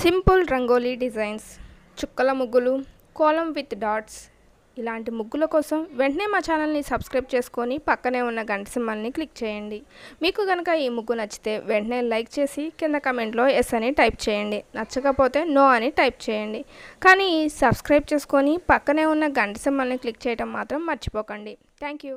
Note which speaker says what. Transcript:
Speaker 1: Simple rangoli designs చుక్కల ముగ్గులు Kolam with dots ఇలాంటి ముగ్గుల కోసం వెంటనే మా ఛానల్ని సబ్స్క్రైబ్ చేసుకొని పక్కనే ఉన్న గంట సింబల్ని క్లిక్ చేయండి. మీకు కనుక ఈ ముగ్గు నచ్చితే వెంటనే లైక్ చేసి కింద కమెంట్లో ఎస్ అని టైప్ చేయండి. నచ్చకపోతే నో అని టైప్ చేయండి. కానీ సబ్స్క్రైబ్ చేసుకొని పక్కనే ఉన్న గంట సింబల్ని క్లిక్ చేయడం మాత్రం మర్చిపోకండి. Thank you.